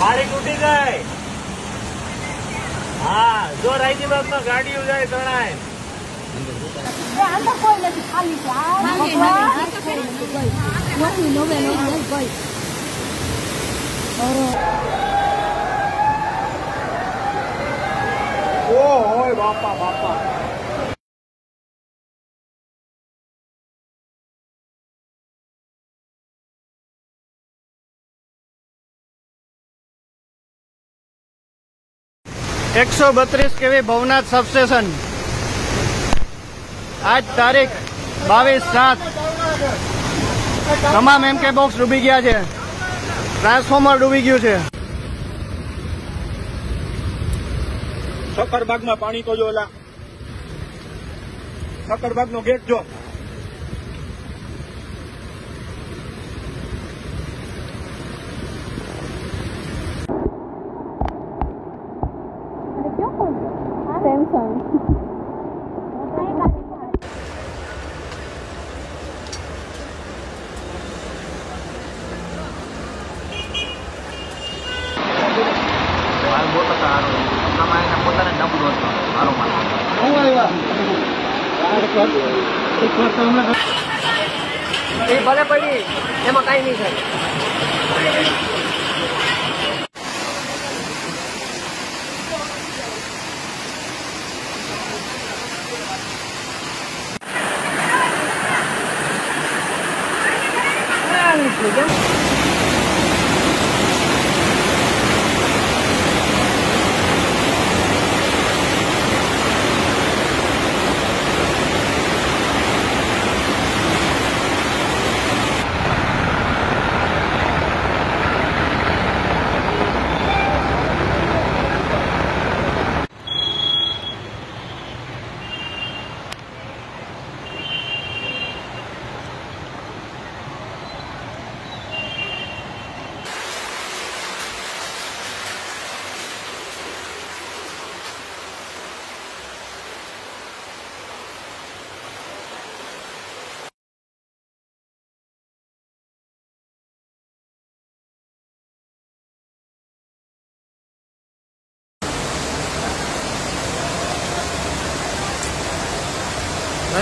મારી તૂટી જાય. હા જો રાયજીબાગમાં ગાડીઓ જાય તણાય બાપા બાપા. નથી એકસો બત્રીસ કેવી ભવનાથ સબસ્ટેશન? આજ તારીખ બાવીસ સાત. તમામ એમ કે બોક્સ ડૂબી ગયા છે. ટ્રાન્સફોર્મર ડૂબી ગયું છે. સકરબાગમાં પાણી તો જો ઓલા. સક્કરબાગ નો ગેટ જો. માલ એ ભલે પડી એમાં કઈ નહીં થાય. 嗯 있.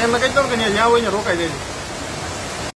એમને કહી દઉં કે જ્યાં હોય ને રોકાઈ દેજો